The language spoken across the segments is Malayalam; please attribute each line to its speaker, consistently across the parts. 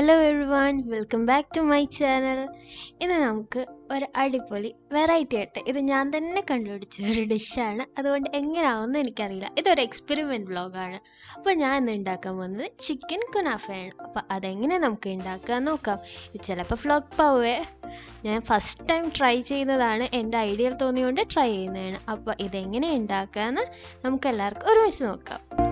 Speaker 1: Hello everyone welcome back to my channel ഇന്ന് നമുക്ക് ഒരു അടിപൊളി വെറൈറ്റി ആയിട്ട് ഇത് ഞാൻ തന്നെ കണ്ടുപിടിച്ച ഒരു ഡിഷാണ് അതുകൊണ്ട് എങ്ങനെയാവുമെന്ന് എനിക്കറിയില്ല. ഇതൊരു എക്സ്പെരിമെന്റ് വ്ളോഗാണ് അപ്പോൾ ഞാൻ ഇന്ന് ഉണ്ടാക്കാൻ പോകുന്നത് ചിക്കൻ കുനാഫയാണ് അപ്പോൾ അതെങ്ങനെ നമുക്ക് ഉണ്ടാക്കാൻ നോക്കാം. ചിലപ്പോൾ ഫ്ലോപ്പ് ആവുമേ ഞാൻ ഫസ്റ്റ് ടൈം ട്രൈ ചെയ്യുന്നതാണ് എന്റെ ഐഡിയൽ തോന്നിയുകൊണ്ട് ട്രൈ ചെയ്യുന്നതാണ്. അപ്പോൾ ഇതെങ്ങനെ ഉണ്ടാക്കാമെന്ന് നമുക്ക് എല്ലാവർക്കും ഒരുമിച്ച് നോക്കാം.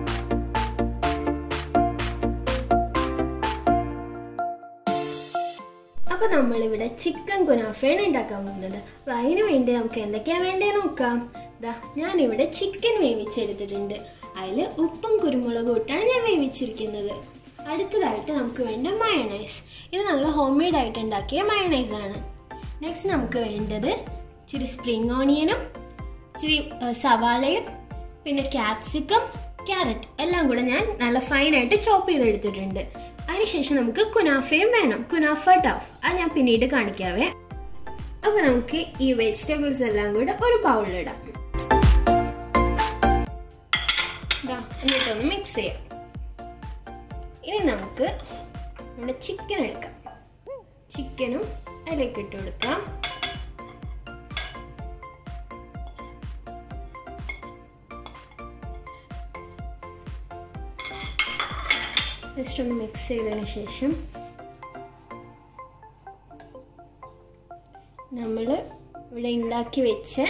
Speaker 1: അപ്പോൾ നമ്മളിവിടെ ചിക്കൻ കുനാഫയാണ് ഉണ്ടാക്കാൻ പോകുന്നത്. അപ്പോൾ അതിന് വേണ്ടി നമുക്ക് എന്തൊക്കെയാണ് വേണ്ടത് നോക്കാം. ദാ ഞാനിവിടെ ചിക്കൻ വേവിച്ചെടുത്തിട്ടുണ്ട്. അതിൽ ഉപ്പും കുരുമുളകും ഇട്ടാണ് ഞാൻ വേവിച്ചിരിക്കുന്നത്. അടുത്തതായിട്ട് നമുക്ക് വേണ്ട മയണൈസ് ഇത് നമ്മൾ ഹോം മെയ്ഡ് ആയിട്ട് ഉണ്ടാക്കിയ മയണൈസ് ആണ്. നെക്സ്റ്റ് നമുക്ക് വേണ്ടത് ഇച്ചിരി സ്പ്രിങ് ഓണിയനും ഇച്ചിരി സവാളയും പിന്നെ ക്യാപ്സിക്കം ക്യാരറ്റ് എല്ലാം കൂടെ ഞാൻ നല്ല ഫൈനായിട്ട് ചോപ്പ് ചെയ്തെടുത്തിട്ടുണ്ട്. അതിനുശേഷം നമുക്ക് കുനാഫയും വേണം. കുനാഫ ടഫ് അത് ഞാൻ പിന്നീട് കാണിക്കാവേ. അപ്പൊ നമുക്ക് ഈ വെജിറ്റബിൾസ് എല്ലാം കൂടെ ഒരു ബൗളിലിടാം എന്നിട്ടൊന്ന് മിക്സ് ചെയ്യാം. ഇനി നമുക്ക് നമ്മുടെ ചിക്കൻ എടുക്കാം. ചിക്കനും അതിലേക്ക് ഇട്ട് കൊടുക്കാം. ജസ്റ്റ് ഒന്ന് മിക്സ് ചെയ്തതിന് ശേഷം നമ്മൾ ഇവിടെ ഉണ്ടാക്കി വെച്ച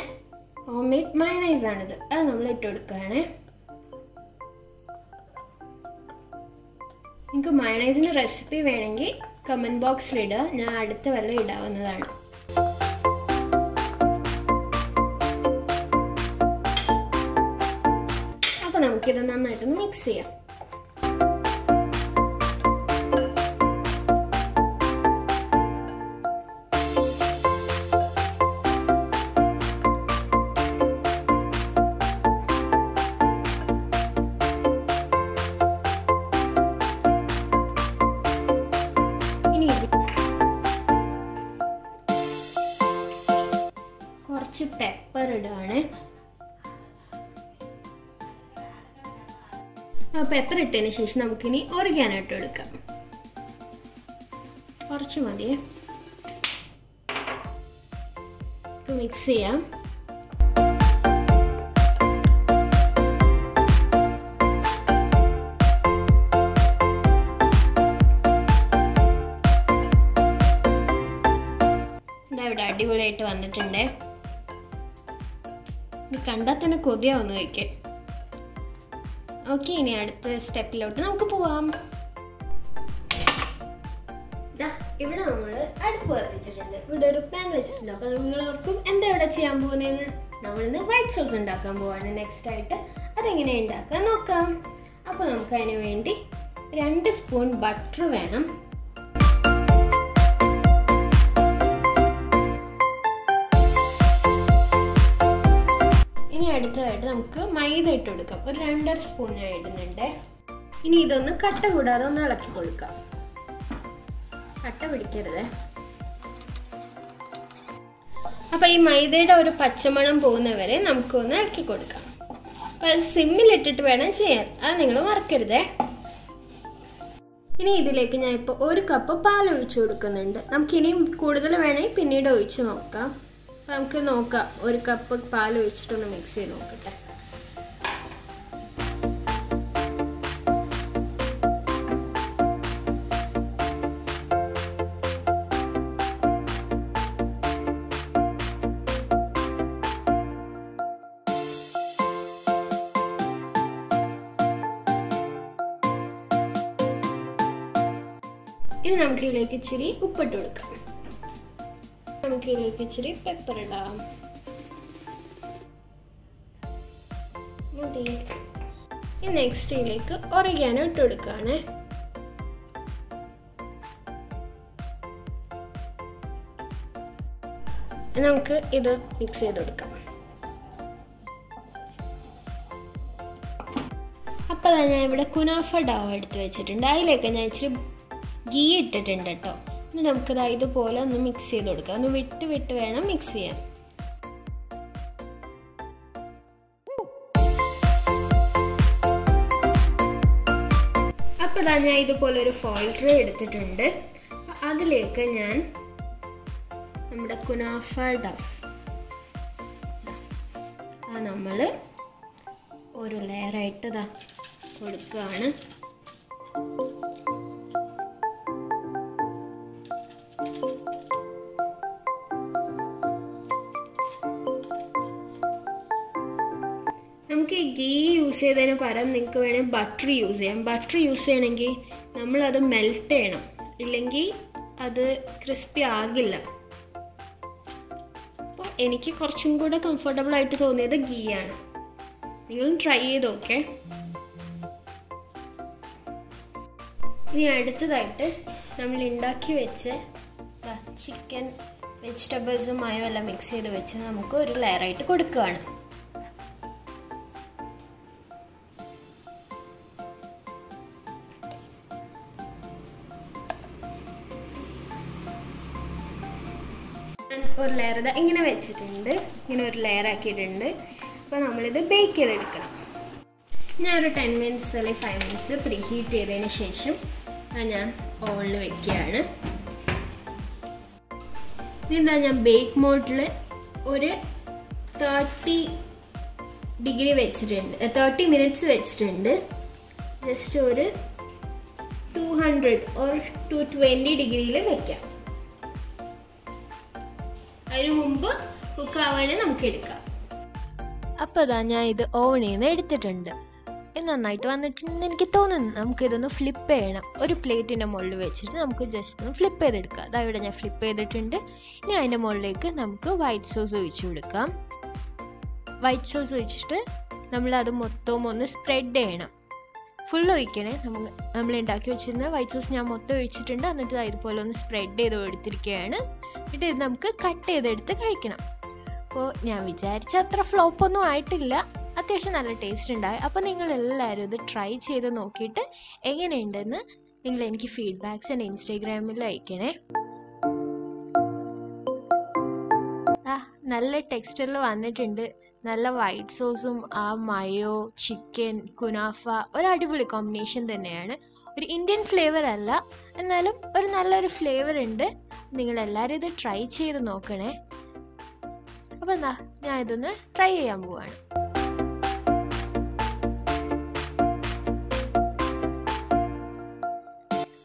Speaker 1: ഹോം മെയ്ഡ് മയണൈസ് ആണിത്. അത് നമ്മൾ ഇട്ട് കൊടുക്കുകയാണ്. നിങ്ങൾക്ക് മയണൈസിന്റെ റെസിപ്പി വേണമെങ്കിൽ കമന്റ് ബോക്സിൽ ഇടുക. ഞാൻ അടുത്ത വല്ല ഇടാവുന്നതാണ്. അപ്പോൾ നമുക്കിത് നന്നായിട്ടൊന്ന് മിക്സ് ചെയ്യാം. പെപ്പർ പെപ്പർ ഇട്ടതിന് ശേഷം നമുക്കിനി ഒറിഗാനോ ഇട്ട് കൊടുക്കാം കുറച്ച് മതിയേ മിക്സ് ചെയ്യാം. ഇവിടെ അടിപൊളിയായിട്ട് വന്നിട്ടുണ്ട്. ഇത് കണ്ടാൽ തന്നെ കൊതിയാവുന്നു കഴിക്കാൻ ഓക്കെ ഇനി അടുത്ത സ്റ്റെപ്പിലോട്ട് നമുക്ക് പോവാം. ഇവിടെ നമ്മൾ അടുപ്പ് കത്തിച്ചിട്ടുണ്ട് ഇവിടെ ഒരു പാൻ വെച്ചിട്ടുണ്ട്. അപ്പോൾ നിങ്ങളോർക്കും എന്താ ഇവിടെ ചെയ്യാൻ പോകുന്നതെന്ന്. നമ്മളിന്ന് വൈറ്റ് സോസ് ഉണ്ടാക്കാൻ പോവാണ്. നെക്സ്റ്റ് ആയിട്ട് അതെങ്ങനെ ഉണ്ടാക്കാൻ നോക്കാം. അപ്പോൾ നമുക്ക് വേണ്ടി രണ്ട് സ്പൂൺ ബട്ടർ വേണം. അടുത്തതായിട്ട് നമുക്ക് മൈദ ഇട്ട് കൊടുക്കാം ഒരു രണ്ടര സ്പൂൺ ഞാൻ ഇടുന്നുണ്ട്. ഇനി ഇതൊന്ന് കട്ട കൂടാതെ ഒന്ന് ഇളക്കി കൊടുക്കാം. കട്ട പിടിക്കരുത്. അപ്പൊ ഈ മൈദയുടെ ഒരു പച്ചമണം പോകുന്നവരെ നമുക്കൊന്ന് ഇളക്കി കൊടുക്കാം. അപ്പൊ അത് സിമ്മിലിട്ടിട്ട് വേണം ചെയ്യാൻ. അത് നിങ്ങൾ മറക്കരുതേ. ഇനി ഇതിലേക്ക് ഞാൻ ഇപ്പോൾ ഒരു കപ്പ് പാൽ ഒഴിച്ചു കൊടുക്കുന്നുണ്ട്. നമുക്ക് ഇനിയും കൂടുതൽ വേണമെങ്കിൽ പിന്നീട് ഒഴിച്ച് നോക്കാം. നമുക്ക് നോക്കാം. ഒരു കപ്പ് പാൽ ഒഴിച്ചിട്ടൊന്ന് മിക്സ് ചെയ്ത് നോക്കട്ടെ. ഇനി നമുക്ക് ഇതിലേക്ക് ഇച്ചിരി ഉപ്പിട്ട് കൊടുക്കാം. നമുക്ക് ഇതിലേക്ക് ഇച്ചിരി പെപ്പർ ഇടാം. നെക്സ്റ്റ് ഇതിലേക്ക് ഒറിഗാനോ ഇട്ട് കൊടുക്കുകയാണ് നമുക്ക് ഇത് മിക്സ് ചെയ്ത് കൊടുക്കാം. അപ്പോൾ ഞാൻ ഇവിടെ കുനാഫ ഡാവ് എടുത്ത് വെച്ചിട്ടുണ്ട്. അതിലേക്ക് ഞാൻ ഇച്ചിരി ഗീ ഇട്ടിട്ടുണ്ട് കേട്ടോ. ഇനി നമുക്കിത് ഇതുപോലെ ഒന്ന് മിക്സ് ചെയ്ത് കൊടുക്കാം. ഒന്ന് വിട്ട് വിട്ട് വേണം മിക്സ് ചെയ്യാൻ. അപ്പൊ അപ്പോൾ ഞാൻ ഇതുപോലെ ഒരു ഫോൾഡർ എടുത്തിട്ടുണ്ട്. അതിലേക്ക് ഞാൻ നമ്മുടെ കുനാഫ ഡഫ്. ആ നമ്മൾ ഒരു ലെയറായിട്ട് ഇതാ കൊടുക്കുകയാണ്. ഈ ഗീ യൂസ് ചെയ്തതിന് പകരം നിങ്ങൾക്ക് വേണമെങ്കിൽ ബട്ടർ യൂസ് ചെയ്യാം. ബട്ടർ യൂസ് ചെയ്യണമെങ്കിൽ നമ്മളത് മെൽറ്റ് ചെയ്യണം. ഇല്ലെങ്കിൽ അത് ക്രിസ്പി ആകില്ല. അപ്പോൾ എനിക്ക് കുറച്ചും കൂടെ കംഫർട്ടബിൾ ആയിട്ട് തോന്നിയത് ഗീ ആണ്. നിങ്ങളും ട്രൈ ചെയ്ത് നോക്കെ. ഇനി അടുത്തതായിട്ട് നമ്മൾ ഉണ്ടാക്കി വെച്ച് ചിക്കൻ വെജിറ്റബിൾസും മയം എല്ലാം മിക്സ് ചെയ്ത് വെച്ച് നമുക്ക് ഒരു ലെയറായിട്ട് കൊടുക്കുകയാണ് ഒരു ലെയർ ഇതാ ഇങ്ങനെ വെച്ചിട്ടുണ്ട്. ഇങ്ങനെ ഒരു ലെയർ ആക്കിയിട്ടുണ്ട്. അപ്പോൾ നമ്മളിത് ബേക്ക് ചെയ്തെടുക്കണം. ഞാൻ ഒരു ടെൻ മിനിറ്റ്സ് അല്ലെങ്കിൽ ഫൈവ് മിനിറ്റ്സ് പ്രീ ഹീറ്റ് ചെയ്തതിന് ശേഷം അത് ഞാൻ ഓവനിൽ വെക്കുകയാണ്. ഇതെന്താ ഞാൻ ബേക്ക് മോഡിൽ ഒരു തേർട്ടി ഡിഗ്രി വെച്ചിട്ടുണ്ട്. തേർട്ടി മിനിറ്റ്സ് വെച്ചിട്ടുണ്ട്. ജസ്റ്റ് ഒരു two hundred or two twenty ഡിഗ്രിയിൽ വെക്കാം. അതിനു മുമ്പ് കുക്ക് ആവാനേ നമുക്ക് എടുക്കാം. അപ്പൊ അതാ ഞാൻ ഇത് ഓവണിൽ നിന്ന് എടുത്തിട്ടുണ്ട്. നന്നായിട്ട് വന്നിട്ടുണ്ടെന്ന് എനിക്ക് തോന്നുന്നു. നമുക്ക് ഇതൊന്ന് ഫ്ലിപ്പ് ചെയ്യണം. ഒരു പ്ലേറ്റിന്റെ മുകളിൽ വെച്ചിട്ട് നമുക്ക് ജസ്റ്റ് ഒന്ന് ഫ്ലിപ്പ് ചെയ്തെടുക്കാം. അതാ ഇവിടെ ഞാൻ ഫ്ലിപ്പ് ചെയ്തിട്ടുണ്ട്. ഇനി അതിന്റെ മുകളിലേക്ക് നമുക്ക് വൈറ്റ് സോസ് ഒഴിച്ചു കൊടുക്കാം. വൈറ്റ് സോസ് ഒഴിച്ചിട്ട് നമ്മളത് മൊത്തവും ഒന്ന് സ്പ്രെഡ് ചെയ്യണം. ഫുൾ ഒഴിക്കണേ. നമ്മൾ നമ്മൾ ഉണ്ടാക്കി വെച്ചിരുന്ന വൈറ്റ് സോസ് ഞാൻ മൊത്തം ഒഴിച്ചിട്ടുണ്ട്. എന്നിട്ട് ഇതുപോലെ ഒന്ന് സ്പ്രെഡ് ചെയ്ത് എടുത്തിരിക്കുകയാണ്. എന്നിട്ട് ഇത് നമുക്ക് കട്ട് ചെയ്തെടുത്ത് കഴിക്കണം. അപ്പോൾ ഞാൻ വിചാരിച്ച അത്ര ഫ്ലോപ്പൊന്നും ആയിട്ടില്ല. അത്യാവശ്യം നല്ല ടേസ്റ്റ് ഉണ്ടായി. അപ്പോൾ നിങ്ങൾ എല്ലാവരും ഇത് ട്രൈ ചെയ്ത് നോക്കിയിട്ട് എങ്ങനെയുണ്ടെന്ന് നിങ്ങൾ എനിക്ക് ഫീഡ്ബാക്ക്സ് എന്റെ ഇൻസ്റ്റാഗ്രാമിൽ അയക്കണേ. നല്ല ടെക്സ്റ്ററിൽ വന്നിട്ടുണ്ട്. നല്ല വൈറ്റ് സോസും ആ മയോ ചിക്കൻ കുനാഫ ഒരു അടിപൊളി കോമ്പിനേഷൻ തന്നെയാണ്. ഒരു ഇന്ത്യൻ ഫ്ലേവർ അല്ല. എന്നാലും ഒരു നല്ലൊരു ഫ്ലേവർ ഉണ്ട്. നിങ്ങൾ എല്ലാവരും ഇത് ട്രൈ ചെയ്ത് നോക്കണേ. അപ്പോൾ എന്താ ഞാൻ ഇതൊന്ന് ട്രൈ ചെയ്യാൻ പോവാണ്.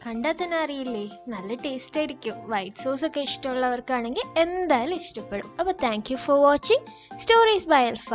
Speaker 1: കണ്ടാൽ തന്നെ അറിയില്ലേ? നല്ല ടേസ്റ്റ് ആയിരിക്കും. വൈറ്റ് സോസ് ഒക്കെ ഇഷ്ടമുള്ളവർക്കാണെങ്കിൽ എന്തായാലും ഇഷ്ടപ്പെടും. അപ്പോൾ thank you for watching stories by Alfa